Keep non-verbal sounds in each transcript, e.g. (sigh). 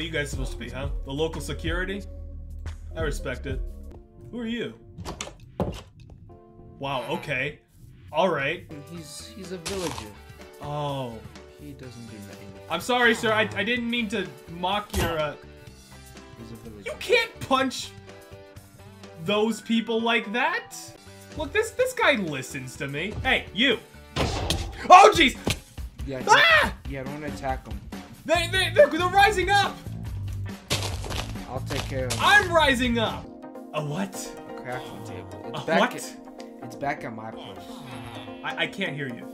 What are you guys supposed to be, huh? The local security? I respect it. Who are you? Wow, okay. Alright. He's he's a villager. Oh. He doesn't do anything. I'm sorry, sir. I, I didn't mean to mock your, uh... He's a villager. You can't punch those people like that. Look, this this guy listens to me. Hey, you. Oh, jeez. Yeah, Ah! yeah, don't attack him. They, they, they're, they're rising up. I'll take care of him. I'm rising up. A what? A crafting table. It's A back what? At, it's back at my place. I, I can't hear you.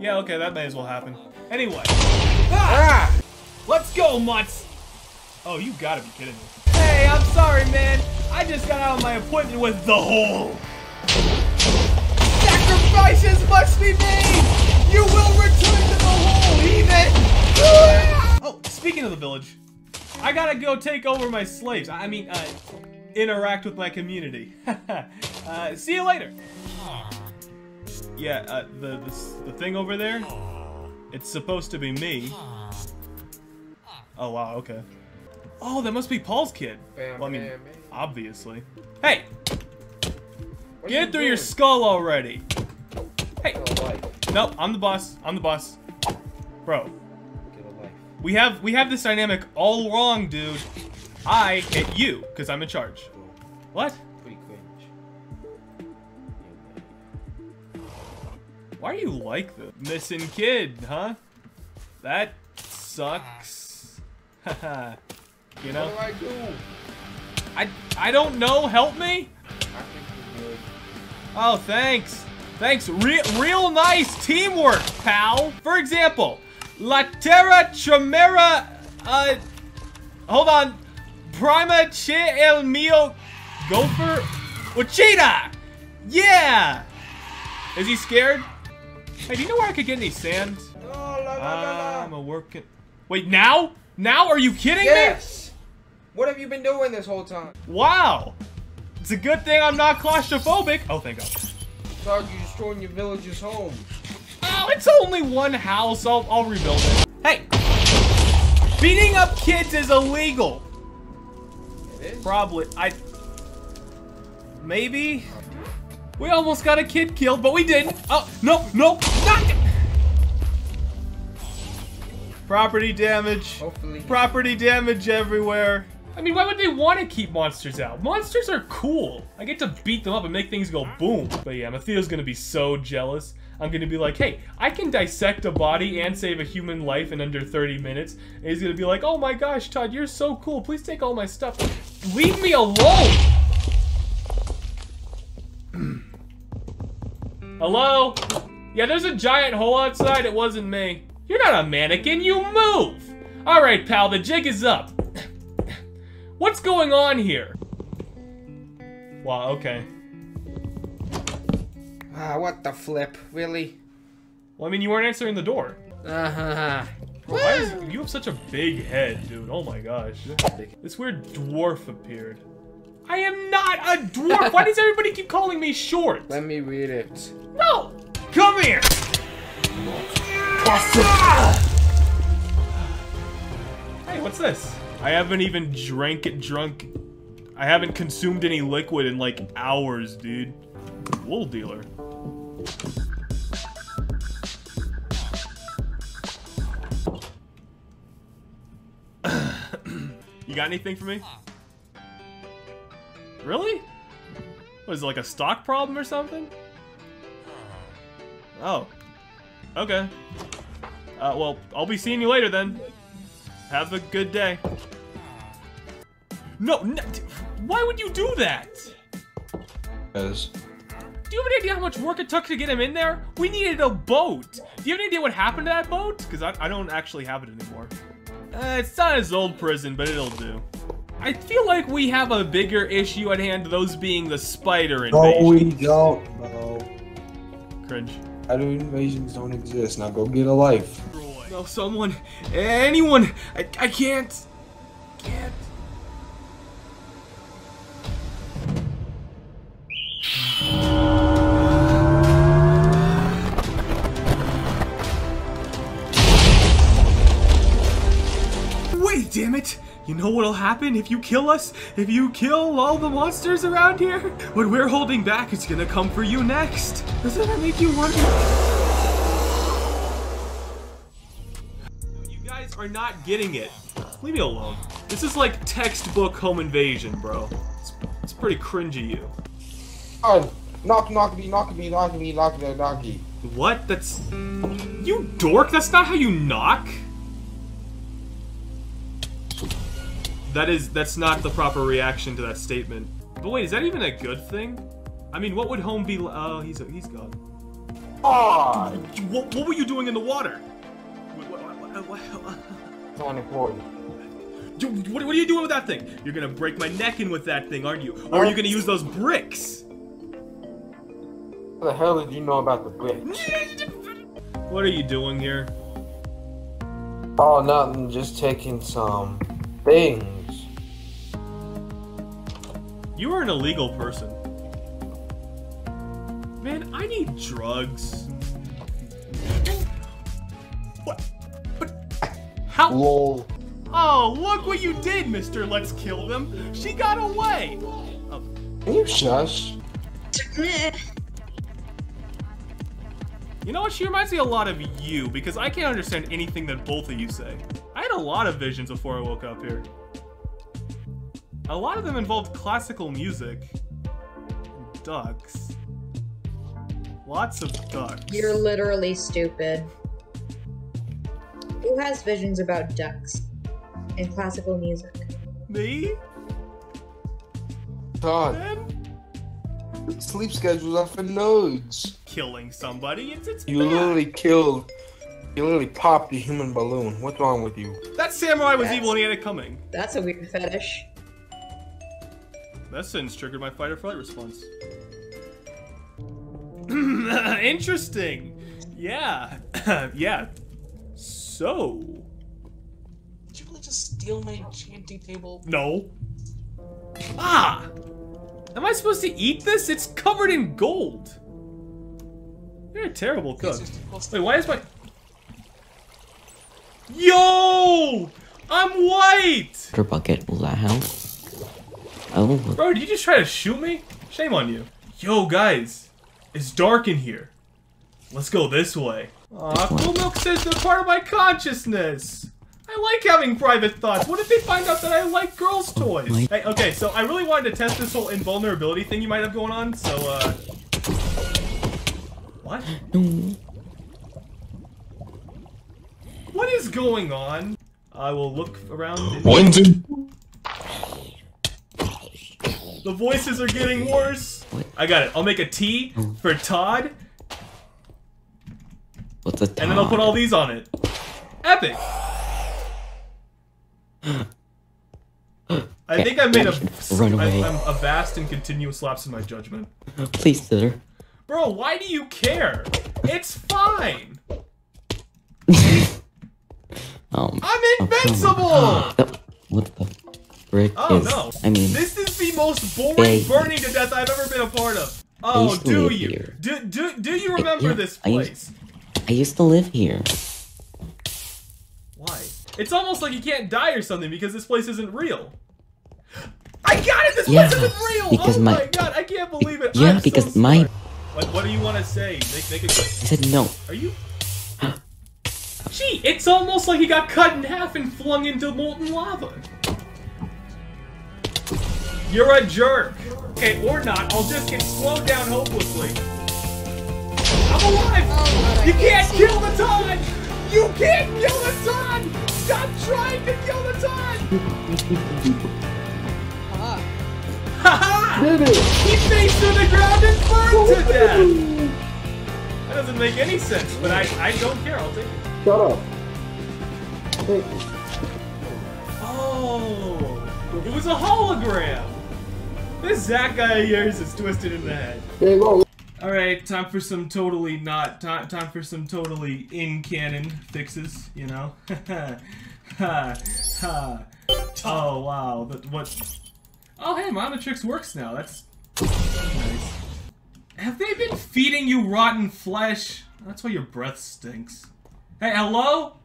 Yeah, okay, that may as well happen. Anyway. Ah! Let's go, Mutts! Oh, you gotta be kidding me. Hey, I'm sorry, man. I just got out of my appointment with the Hole. Sacrifices must be made! You will return to the Hole, heathen! Oh, speaking of the village, I gotta go take over my slaves. I mean, uh, interact with my community. (laughs) uh, see you later. Yeah, uh, the, the the thing over there, it's supposed to be me. Oh wow, okay. Oh, that must be Paul's kid. Well, I mean, obviously. Hey, What get through your skull already. Hey, Get a no, I'm the boss. I'm the boss. Bro, Get a life. We have we have this dynamic all wrong, dude. I hit you because I'm in charge. What? Pretty cringe. Why are you like this? Missing kid, huh? That sucks. Haha. (laughs) you know? What do I do? I I don't know. Help me. I think you're good. Oh, thanks. Thanks. Real real nice teamwork, pal. For example, La Terra Tremera. Uh, hold on. Prima Che El Mio Gopher Uchida. Yeah. Is he scared? Hey, do you know where I could get any sand? Oh, la, la, la, I'm a working. Wait, now? Now? Are you kidding me? Yes! What have you been doing this whole time? Wow. It's a good thing I'm not claustrophobic. Oh, thank God. Thought you're destroying your village's home. Oh, it's only one house. I'll, I'll rebuild it. Hey! Beating up kids is illegal. It is? Probably. I. Maybe? We almost got a kid killed, but we didn't. Oh, no, no, not. Property damage. Hopefully. Property damage everywhere. I mean, why would they want to keep monsters out? Monsters are cool. I get to beat them up and make things go boom. But yeah, Matheo's gonna be so jealous. I'm gonna be like, hey, I can dissect a body and save a human life in under 30 minutes. And he's gonna be like, oh my gosh, Todd, you're so cool. Please take all my stuff. Leave me alone! (clears throat) Hello? Yeah, there's a giant hole outside. It wasn't me. You're not a mannequin. You move. All right, pal. The jig is up. (clears throat) What's going on here? Wow. Okay. Ah, what the flip? Really? Well, I mean, you weren't answering the door. Uh-huh. Bro, why is you have such a big head, dude? Oh my gosh. This weird dwarf appeared. I am not a dwarf. Why does everybody keep calling me short? Let me read it. No. Come here. Hey, what's this? I haven't even drank it drunk. I haven't consumed any liquid in like hours, dude. Wool dealer. (clears throat) you got anything for me? Really? What is it, like a stock problem or something? Oh. Okay. Uh, well, I'll be seeing you later then. Have a good day. No, no why would you do that? Because Do you have any idea how much work it took to get him in there? We needed a boat. Do you have any idea what happened to that boat? Because I, I don't actually have it anymore. Uh, it's not his old prison, but it'll do. I feel like we have a bigger issue at hand, those being the spider no, invasion. we don't, bro. Cringe. Spider invasions don't exist. Now go get a life. No, someone, anyone, I, I can't, can't. Happen if you kill us? If you kill all the monsters around here? What we're holding back is gonna come for you next. Doesn't that make you wonder? You guys are not getting it. Leave me alone. This is like textbook home invasion, bro. It's, it's pretty cringy, you. Oh, knock, knock me, knock me, knock me, knock me, knock me. What? That's... You dork, that's not how you knock! That is, that's not the proper reaction to that statement. But wait, is that even a good thing? I mean, what would home be li- Oh, he's, he's gone. Ah, What, what were you doing in the water? It's not important. What, what are you doing with that thing? You're gonna break my neck in with that thing, aren't you? Or are you gonna use those bricks? What the hell did you know about the bricks? (laughs) What are you doing here? Oh, nothing, just taking some things. You are an illegal person. Man, I need drugs. What? But how? Lol. Oh, look what you did, Mister. Let's kill them. She got away. Oh, you shush? you know what? She reminds me a lot of you because I can't understand anything that both of you say. I had a lot of visions before I woke up here. A lot of them involved classical music. Ducks. Lots of ducks. You're literally stupid. Who has visions about ducks and classical music? Me? God, Man? sleep schedules are for nerds. Killing somebody? It's, it's You bad. literally killed, you literally popped a human balloon. What's wrong with you? That samurai was That's- evil and he had it coming. That's a weird fetish. That sentence triggered my fight or flight response. (laughs) Interesting. Yeah. (coughs) yeah. So. Did you really just steal my enchanting table? No. Ah! Am I supposed to eat this? It's covered in gold. You're a terrible cook. These are supposed Wait, why is my. Yo! I'm white! Water bucket. Will that help? Oh, Bro, did you just try to shoot me? Shame on you. Yo, guys. It's dark in here. Let's go this way. Aw, Cool Milk says they're part of my consciousness. I like having private thoughts. What if they find out that I like girls' toys? my- Hey, okay, so I really wanted to test this whole invulnerability thing you might have going on, so, uh... What? no. What is going on? I will look around. and- Winton. The voices are getting worse. What? I got it. I'll make a T for Todd, What's a and then I'll put all these on it. Epic. I think I made a, Run away. I'm a vast and continuous lapse in my judgment. Please, sir. Bro, why do you care? It's fine. (laughs) Um. I'm oh, invincible. Oh, what the Oh is? no! I mean, this is the most boring burning to death I've ever been a part of. Oh, do you? here. Do do do you remember yeah, this I used- place? I used to live here. Why? It's almost like you can't die or something because this place isn't real. I got it! This Yeah, place isn't real! because oh my- my god, I can't believe it! Yeah, I'm so because my- What, what do you want to say? Make, make quick. I said no. Are you... (gasps) Gee, it's almost like he got cut in half and flung into molten lava. You're a jerk. Okay, or not, I'll just get slowed down hopelessly. I'm alive! you can't kill the Todd! You can't kill the Todd! Stop trying to kill the Todd! (laughs) Haha! Did it? He faced to the ground and burned to (laughs) death! That doesn't make any sense, but I, I don't care, I'll take it. Shut up. Thank you. Oh, it was a hologram. This Zach guy of yours is twisted in the head. There you go. All right, time for some totally not time. Time for some totally in canon fixes. You know. (laughs) ha ha. Oh wow. But what? Oh hey, Monotrix works now. That's nice. Have they been feeding you rotten flesh? That's why your breath stinks. Hey, hello?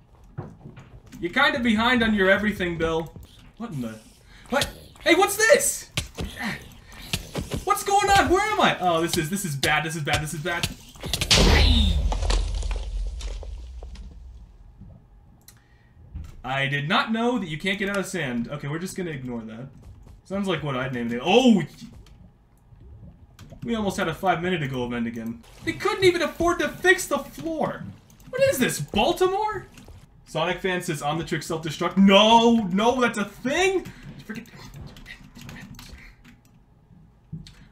You're kind of behind on your everything, Bill. What in the? What? Hey, what's this? What's going on? Where am I? Oh, this is this is bad. This is bad. This is bad. I did not know that you can't get out of sand. Okay, we're just gonna ignore that. Sounds like what I'd name it. Oh! We almost had a five minute ago event again. They couldn't even afford to fix the floor. What is this, Baltimore? Sonic fan says on the trick self-destruct. No, no, that's a thing? Freaking...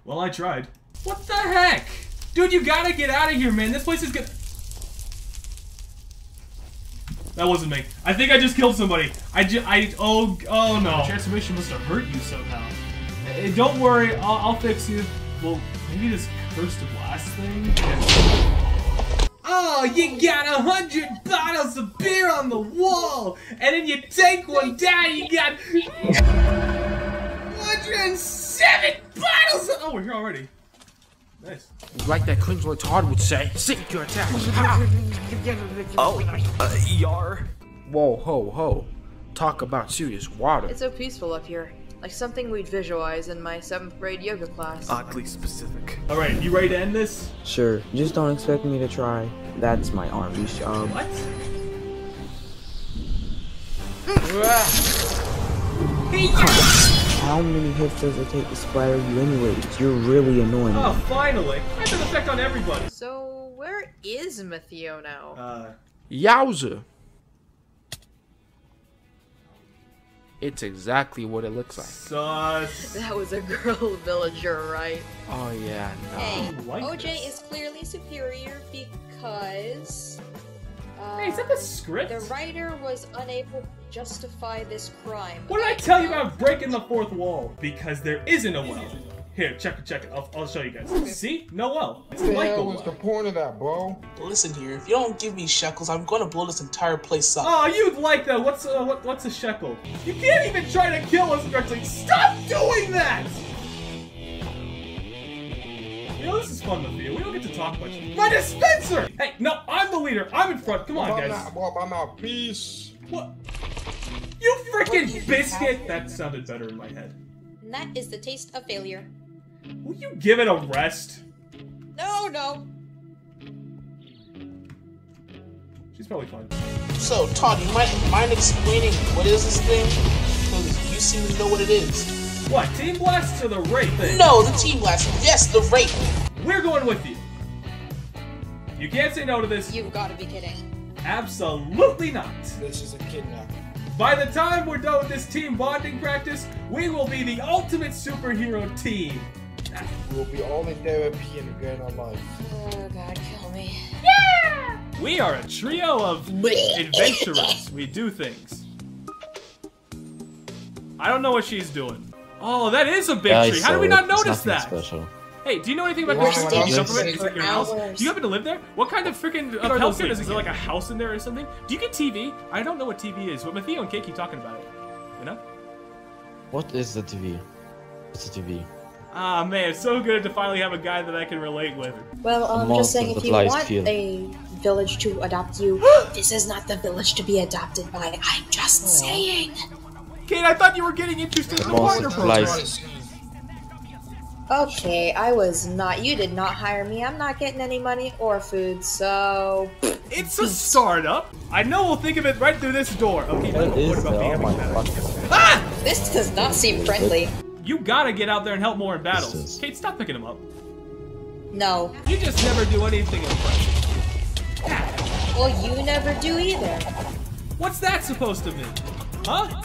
Well, I tried. What the heck? Dude, you gotta get out of here, man. This place is gonna... That wasn't me. I think I just killed somebody. I just, I, oh, oh no. Transformation must have hurt you somehow. Hey, don't worry, I'll, I'll fix you. Well, maybe this cursed blast thing? Oh, you got a hundred bottles of beer on the wall, and then you take one down, you got (laughs) 107 bottles of- Oh, we're here already. Nice. Like that cringe retard would say, sink your attack. (laughs) Oh, uh, Yar. Whoa, ho, ho. Talk about serious water. It's so peaceful up here. Like something we'd visualize in my 7th grade yoga class. Oddly specific. Alright, you ready to end this? Sure, just don't expect me to try. That's my army's job. What? (laughs) How many hits does it take to splatter you anyways? You're really annoying Oh, me. finally! I have an effect on everybody. So, where is Matheo now? Uh, Yowza. It's exactly what it looks like. sus. (laughs) that was a girl (laughs) villager, right? Oh yeah, no. Hey, like OJ this. is clearly superior because uh, Hey, is that the script? the writer was unable to justify this crime. What did I tell you about breaking the fourth wall? Because there isn't a well. Here, check it, check it. I'll, I'll show you guys. See? No well. It's What the like hell was the point of that, bro? Listen here, if you don't give me shekels, I'm gonna blow this entire place up. Oh, you'd like that. What's uh, what, what's a shekel? You can't even try to kill us directly. Stop doing that! You know, this is fun with you. We don't get to talk much. My dispenser! Hey, no, I'm the leader. I'm in front. Come on, Bob, I'm guys. not, Bob, I'm out. Peace. What? You freaking biscuit! That sounded better in my head. And that is the taste of failure. Will you give it a rest? No, no. She's probably fine. So, Todd, you might mind explaining what is this thing? Because you seem to know what it is. What? Team Blast or the rape thing? No, the Team Blast. Yes, the rape. We're going with you. You can't say no to this. You've got to be kidding. Absolutely not. This is a kidnapping. By the time we're done with this team bonding practice, we will be the ultimate superhero team. We'll be all in therapy and again our life. Oh God, kill me. Yeah! We are a trio of adventurers. We do things. I don't know what she's doing. Oh, that is a big Yeah, tree. How did we not It's notice that? Special. Hey, do you know anything about Wow, construction that's government? six Like your house? Do you happen to live there? What kind of freaking uh, healthcare is? Is there like a house in there or something? Do you get TV? I don't know what TV is, but Matheo and Kate keep talking about it. You know? What is the TV? What's the TV? Ah man, it's so good to finally have a guy that I can relate with. Well, um, most just saying, if you want feel- a village to adopt you, (gasps) this is not the village to be adopted by. I'm just saying. Kate, I thought you were getting interested in the Most partner the program. flies. Okay, I was not. You did not hire me. I'm not getting any money or food, so. It's a startup. I know we'll think of it right through this door. Okay, What don't is worry about that? being Oh my. Ah! This does not seem friendly. You gotta get out there and help more in battles. is- Kate, stop picking them up. No. You just never do anything impressive. Well, you never do either. What's that supposed to mean? Huh?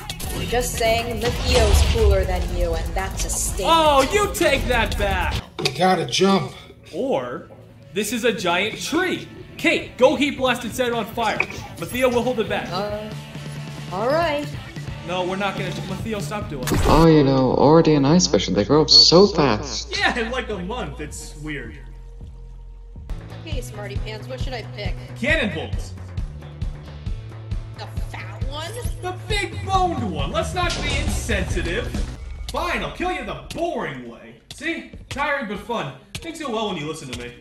Just saying, Matheo's cooler than you, and that's a statement. Oh, you take that back. You gotta jump. Or, this is a giant tree. Kate, go Heatblast and set it on fire. Matheo will hold it back. Uh, alright. No, we're not gonna. Matheo, stop doing it. Oh, you know, already an ice special. They grow up so fast. Yeah, in like a month. It's weird. Okay, smarty pants, what should I pick? Cannonballs. The fat one? The big boned one. Let's not be insensitive. Fine, I'll kill you the boring way. See? Tiring but fun. Things go well when you listen to me.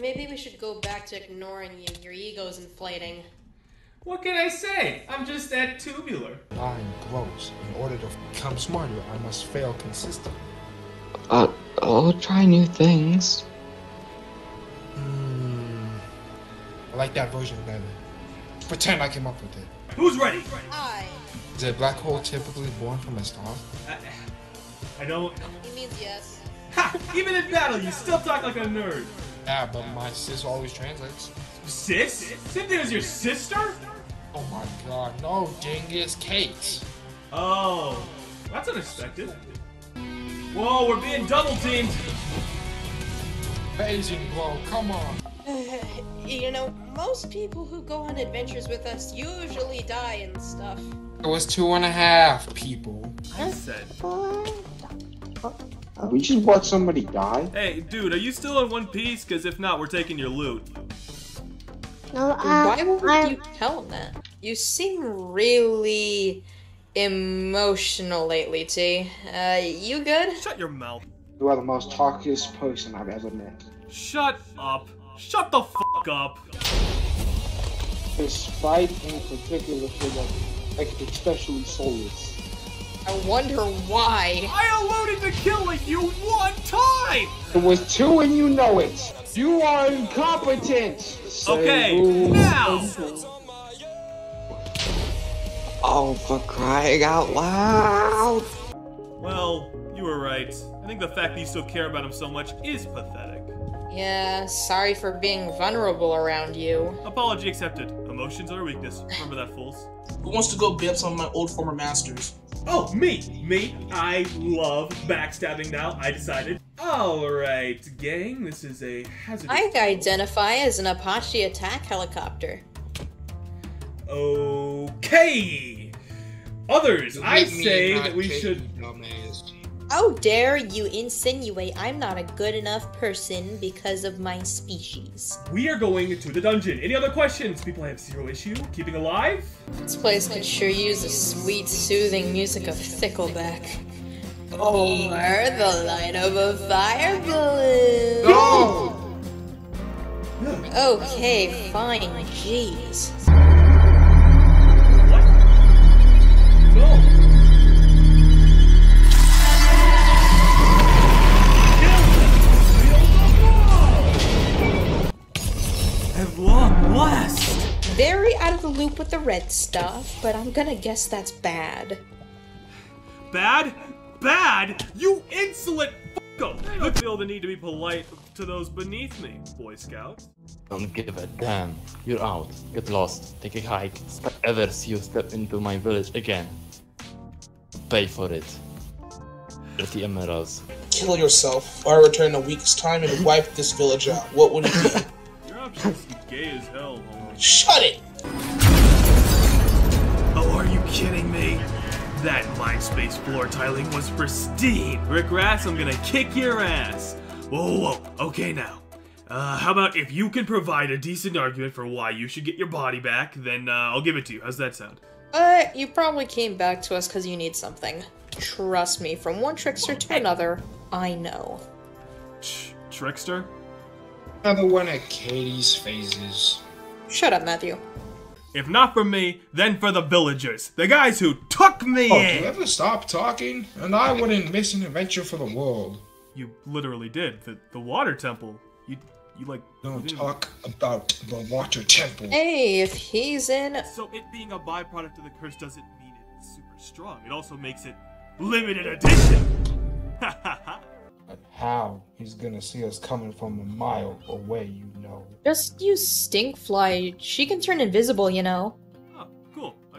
Maybe we should go back to ignoring you. Your ego's inflating. What can I say? I'm just that tubular. Lying grows. In order to become smarter, I must fail consistently. Uh, I'll try new things. Hmm. I like that version better. Pretend I came up with it. Who's ready? I. Is a black hole typically born from a star? I, I don't. He means yes. Ha! Even in battle, you still talk like a nerd. Yeah, but my sis always translates. Sis? Same thing as your sister? Oh my god, no, dingus Kate. Oh, that's unexpected. Whoa, we're being double teamed. Amazing, bro, come on. (sighs) you know, most people who go on adventures with us usually die and stuff. It was two and a half people. I said. We just watched somebody die? Hey, dude, are you still in one piece? Because if not, we're taking your loot. No, uh, Why would I'm- you tell him that? You seem really emotional lately, T. Uh, you good? Shut your mouth. You are the most talkiest person I've ever met. Shut up. Shut the fuck up. This fight in particular should have make it especially soulless. I wonder why. I alluded to killing you one time! It was two and you know it. You are incompetent. Say Okay, who- now! Oh, for crying out loud! Well, you were right. I think the fact that you still care about him so much is pathetic. Yeah, sorry for being vulnerable around you. Apology accepted. Emotions are a weakness. Remember that, fools. Who wants to go beat up some of my old former masters? Oh, me! Me! I love backstabbing now, I decided. Alright, gang, this is a hazard. I identify as an Apache attack helicopter. Okay! Others, I say that we should... you, dumbass. How dare you insinuate I'm not a good enough person because of my species? We are going to the dungeon. Any other questions? People have zero issue keeping alive? This place could sure use the sweet, soothing music of Nickelback. Or the light of a fire balloon. No! Okay, fine, jeez. Out of the loop with the red stuff, but I'm gonna guess that's bad. Bad? Bad? You insolent f***o! I feel the need to be polite to those beneath me, Boy Scouts. Don't give a damn. You're out. Get lost. Take a hike. If I ever see you step into my village again, pay for it. 30 emeralds. Kill yourself, or I return in a week's time and wipe this village out. What would it be? (laughs) Your options gay as hell, homie. Shut it! Are you kidding me? That MySpace floor tiling was pristine. Rick Rass, I'm gonna kick your ass. Whoa, whoa, whoa. Okay, now. Uh, how about if you can provide a decent argument for why you should get your body back, then uh, I'll give it to you. How's that sound? Uh, you probably came back to us because you need something. Trust me, from one trickster to another, I know. Tch, trickster? Another one of Katie's phases. Shut up, Matthew. If not for me, then for the villagers. The guys who took me Oh, do in! you ever stop talking? And I wouldn't miss an adventure for the world. You literally did. The, the water temple. You, you like... Don't didn't- talk about the water temple. Hey, if he's in. So it being a byproduct of the curse doesn't mean it's super strong. It also makes it limited edition. (laughs) But how? He's gonna see us coming from a mile away, you know. Just use Stinkfly. She can turn invisible, you know. oh, cool. Uh,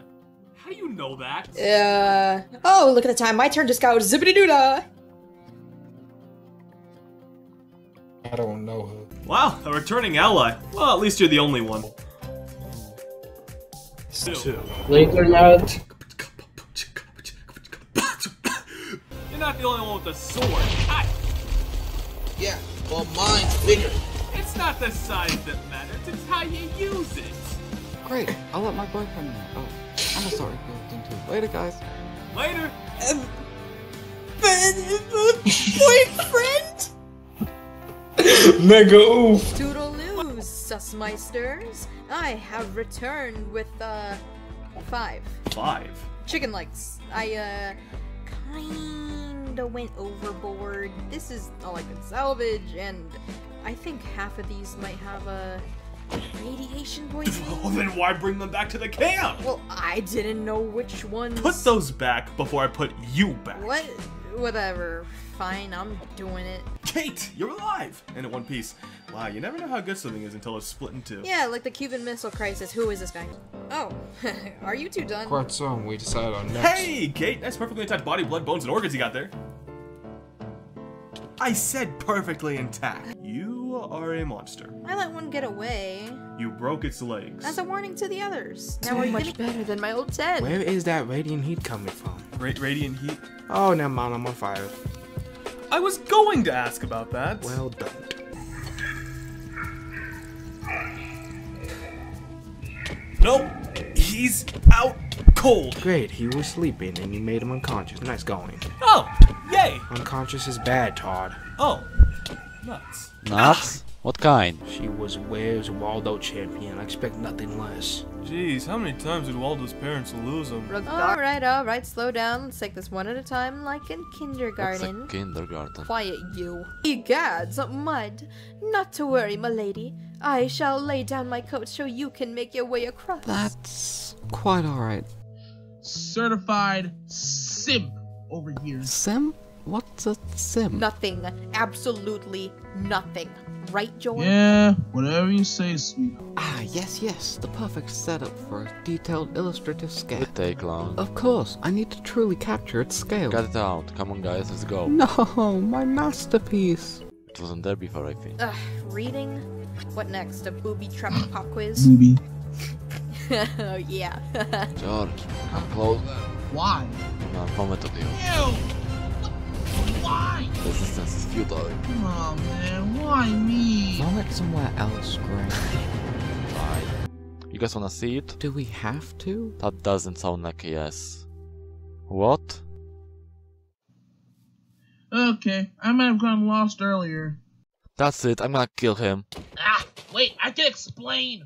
how do you know that? Uh. Oh, look at the time. My turn just got zippity doo dah. I don't know her. Wow, a returning ally. Well, at least you're the only one. Two. Later, lad. You're not the only one with a sword. I, Yeah, well, mine's bigger. it's not the size that matters, it's how you use it. Great, I'll let my boyfriend know. Oh, I'm a sorry person too. Later, guys. Later. And then the boyfriend? (laughs) Mega oof! Toodaloo, Sussmeisters. I have returned with, uh, five. Five. Chicken legs. I, uh, kinda went overboard. This is all I could salvage, and I think half of these might have a radiation poisoning. (laughs) Well, then why bring them back to the camp? Well, I didn't know which ones. Put those back before I put you back. What? Whatever. Fine, I'm doing it. Kate, you're alive! And in one piece. Wow, you never know how good something is until it's split in two. Yeah, like the Cuban Missile Crisis. Who is this guy? Oh, (laughs) are you two done? Quite so, we decided on next. Hey, Kate! Nice perfectly intact body, blood, bones, and organs you got there. I said perfectly intact. You are a monster. I let one get away. You broke its legs. As a warning to the others. Now we're much better than my old Ted. Where is that radiant heat coming from? Ra radiant heat? Oh, never mind, I'm on fire. I was going to ask about that. Well done. Nope. He's out cold. Great, he was sleeping and you made him unconscious. Nice going. Oh, yay. Unconscious is bad, Todd. Oh, nuts. Nuts? What kind? She was Where's Waldo champion. I expect nothing less. Jeez, how many times did Waldo's parents lose him? Alright, alright, slow down. Let's take this one at a time, like in kindergarten. What's a kindergarten? Quiet, you. Egads, mud. Not to worry, my lady. I shall lay down my coat so you can make your way across. That's quite alright. Certified simp over here. Sim? What's a sim? Nothing. Absolutely nothing. Right, George? Yeah, whatever you say, sweet. Ah, yes, yes. The perfect setup for a detailed illustrative sketch. Good take, long. Of course, I need to truly capture its scale. Got it out. Come on, guys, let's go. No, my masterpiece. It wasn't there before, I think. Ugh, reading? What next? A booby trap pop quiz? Booby. (laughs) oh, yeah. (laughs) George, come close. Why? No, moment of you. Ew! Why? Resistance is futile. Oh man, why me? Vomit somewhere else, Gray. (laughs) Fine. You guys wanna see it? Do we have to? That doesn't sound like a yes. What? Okay, I might have gotten lost earlier. That's it, I'm gonna kill him. Ah, wait, I can explain.